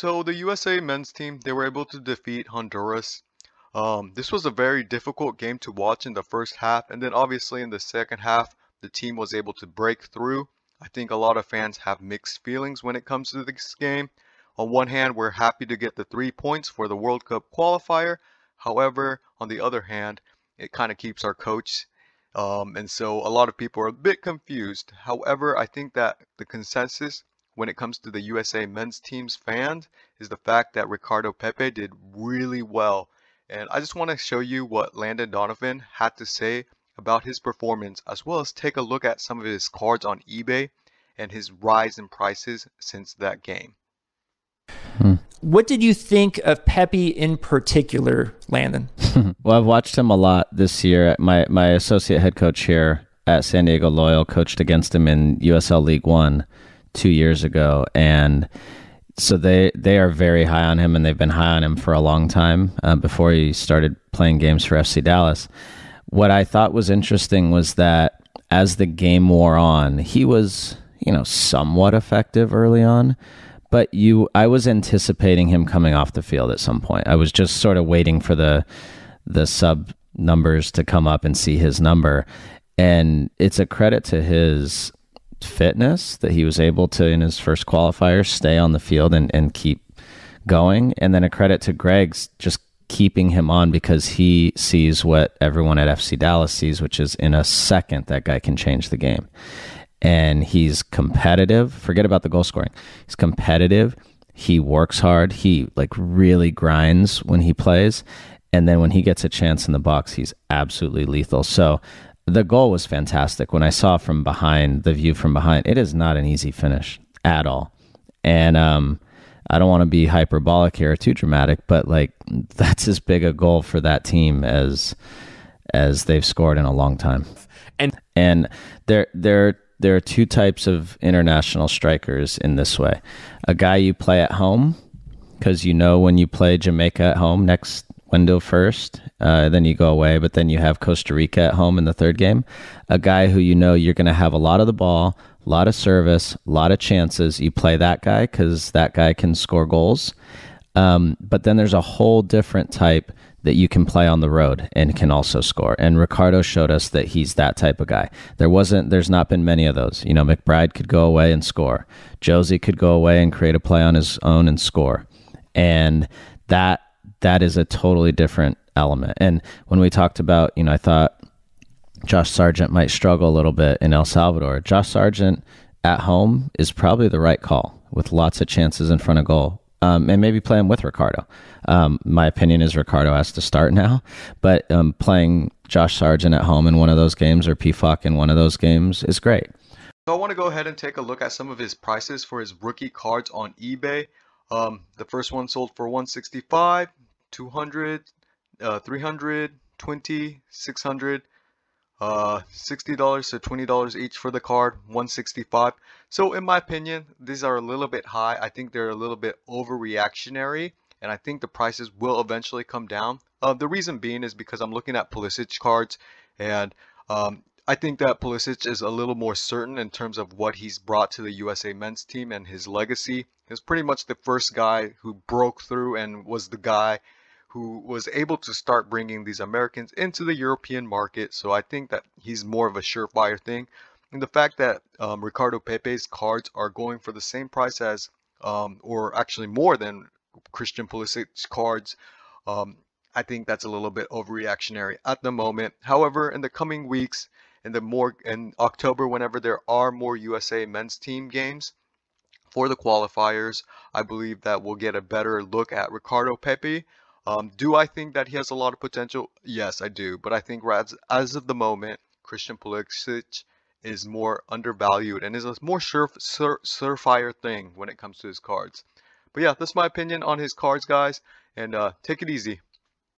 So the USA men's team, they were able to defeat Honduras. Um, this was a very difficult game to watch in the first half, and then obviously in the second half, the team was able to break through. I think a lot of fans have mixed feelings when it comes to this game. On one hand, we're happy to get the three points for the World Cup qualifier. However, on the other hand, it kind of keeps our coach um, and so a lot of people are a bit confused. However, I think that the consensus when it comes to the USA men's team's fans is the fact that Ricardo Pepi did really well. And I just want to show you what Landon Donovan had to say about his performance, as well as take a look at some of his cards on eBay and his rise in prices since that game. Hmm. What did you think of Pepi in particular, Landon? well, I've watched him a lot this year. My my associate head coach here at San Diego Loyal coached against him in USL League One two years ago, and so they they are very high on him, and they've been high on him for a long time uh, before he started playing games for FC Dallas. What I thought was interesting was that as the game wore on, he was you know somewhat effective early on but you I was anticipating him coming off the field at some point. I was just sort of waiting for the the sub numbers to come up and see his number. And it's a credit to his fitness that he was able to in his first qualifier stay on the field and, and keep going. And then a credit to Greg's just keeping him on because he sees what everyone at FC Dallas sees, which is in a second that guy can change the game and he's competitive. Forget about the goal scoring. He's competitive. He works hard. He like really grinds when he plays. And then when he gets a chance in the box, he's absolutely lethal. So the goal was fantastic. When I saw from behind, the view from behind, it is not an easy finish at all. And um, I don't want to be hyperbolic here or too dramatic, but like that's as big a goal for that team as as they've scored in a long time. And and they're they're there are two types of international strikers in this way a guy you play at home because you know when you play Jamaica at home next window first, uh, then you go away, but then you have Costa Rica at home in the third game. A guy who you know you're going to have a lot of the ball, a lot of service, a lot of chances. You play that guy because that guy can score goals. Um, but then there's a whole different type that you can play on the road and can also score. And Ricardo showed us that he's that type of guy. There wasn't, there's not been many of those. You know, McBride could go away and score. Jozy could go away and create a play on his own and score. And that that is a totally different element. And when we talked about, you know, I thought Josh Sargent might struggle a little bit in El Salvador. Josh Sargent at home is probably the right call with lots of chances in front of goal um, and maybe play him with Ricardo. Um, my opinion is Ricardo has to start now, but um, playing Josh Sargent at home in one of those games or Pefok in one of those games is great. So I want to go ahead and take a look at some of his prices for his rookie cards on eBay. Um, the first one sold for 165, 200, uh, 300, 20, 600, uh, $60 to $20 each for the card 165 so in my opinion these are a little bit high. I think they're a little bit overreactionary and I think the prices will eventually come down. Uh, the reason being is because I'm looking at Pulisic cards and um, I think that Pulisic is a little more certain in terms of what he's brought to the USA men's team and his legacy. He's pretty much the first guy who broke through and was the guy who was able to start bringing these Americans into the European market. So I think that he's more of a surefire thing. And the fact that um, Ricardo Pepi's cards are going for the same price as, um, or actually more than Christian Pulisic's cards, um, I think that's a little bit overreactionary at the moment. However, in the coming weeks, in the more in October, whenever there are more USA men's team games for the qualifiers, I believe that we'll get a better look at Ricardo Pepi. Um, do I think that he has a lot of potential? Yes, I do. But I think as, as of the moment, Christian Pulisic is more undervalued and is a more surf, sur, surefire thing when it comes to his cards. But yeah, that's my opinion on his cards, guys. And uh, take it easy.